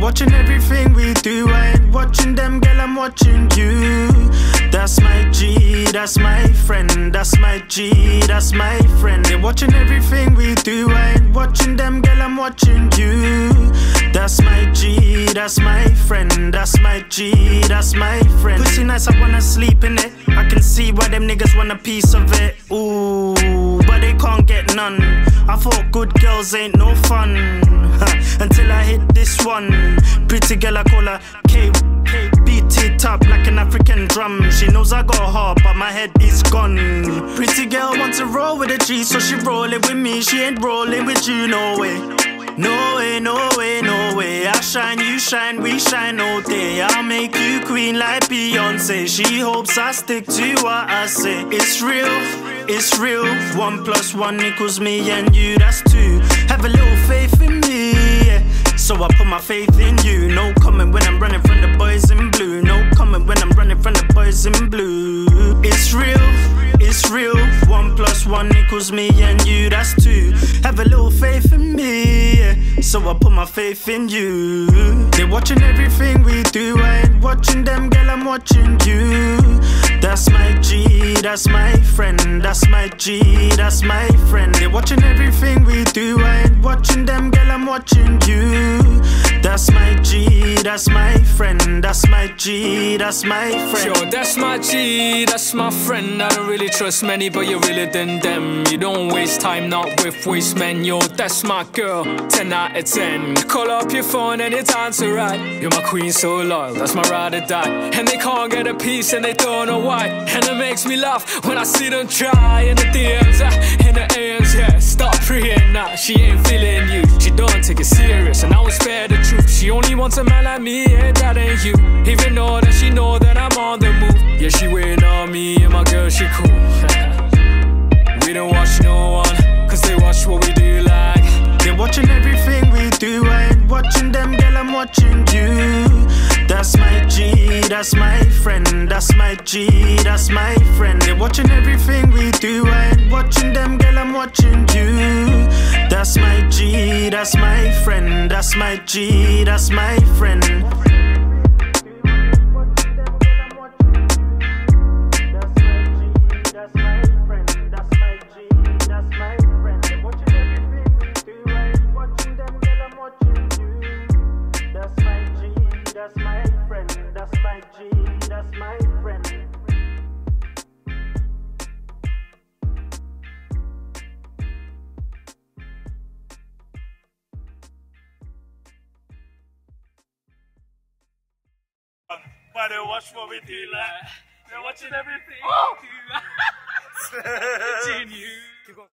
watching everything we do. I ain't watching them, girl, I'm watching you. That's my G, that's my friend. That's my G, that's my friend. They're watching everything we do. I ain't watching them, girl, I'm watching you. That's my G, that's my friend. That's my G, that's my friend. Pussy nice, I wanna sleep in it. I can see why them niggas want a piece of it. Ooh, but they can't get none. I thought good girls ain't no fun. Until I hit this one. Pretty girl, I call her K. Up like an African drum. She knows I got heart, but my head is gone. Pretty girl wants to roll with a G, so she rollin' with me. She ain't rolling with you, no way. No way, no way, no way. I shine, you shine, we shine all day. I'll make you queen like Beyonce. She hopes I stick to what I say. It's real, it's real. One plus one equals me and you, that's two. Have a little me and you, that's two. Have a little faith in me. yeah. So I put my faith in you. They're watching everything we do. I ain't watching them, girl, I'm watching you. That's my G, that's my friend. That's my G, that's my friend. They're watching everything we do. I ain't watching them, girl, I'm watching you. That's my G, that's my friend. That's my G, that's my friend. Yo, that's my G, that's my friend. I don't really trust many, but you're realer than them. You don't waste time, not with waste men. Yo, that's my girl, 10 out of 10. Call up your phone and it's answer right. You're my queen, so loyal, that's my ride or die. And they can't get a piece and they don't know why. And it makes me laugh when I see them try in the DMs, uh, in the AMs, yeah. Stop praying now, she ain't feeling you. She don't take it serious, and I was spare the truth. Only wants a man like me, and that ain't you. Even though that she know that I'm on the move. Yeah, she waiting on me, and my girl, she cool. we don't watch no one, cause they watch what we do like. They're watching everything we do. I ain't watching them, girl, I'm watching you. That's my G, that's my friend. That's my G, that's my friend. That's my friend. That's my G, that's my friend. But they watch what we do like. They're watching everything. Oh! Genius.